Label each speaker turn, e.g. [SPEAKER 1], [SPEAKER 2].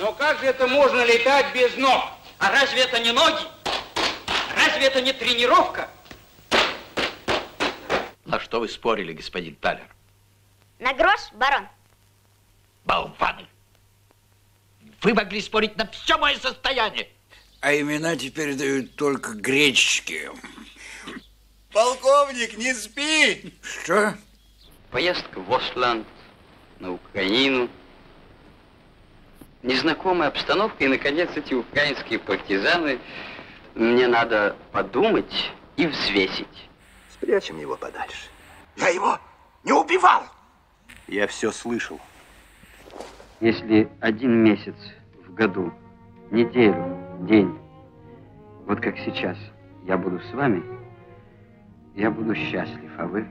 [SPEAKER 1] Но как же это можно летать без ног?
[SPEAKER 2] А разве это не ноги? Разве это не тренировка?
[SPEAKER 3] На что вы спорили, господин Талер?
[SPEAKER 4] На грош, барон?
[SPEAKER 3] Болваны! Вы могли спорить на все мое состояние.
[SPEAKER 5] А имена теперь дают только греческие.
[SPEAKER 6] Полковник, не спи!
[SPEAKER 5] Что?
[SPEAKER 2] Поездка в Осланд, на Украину. Незнакомая обстановка и, наконец, эти украинские партизаны. Мне надо подумать и взвесить.
[SPEAKER 6] Спрячем его подальше. Я его не убивал! Я все слышал.
[SPEAKER 2] Если один месяц в году, неделю, день, вот как сейчас, я буду с вами, я буду счастлив, а вы...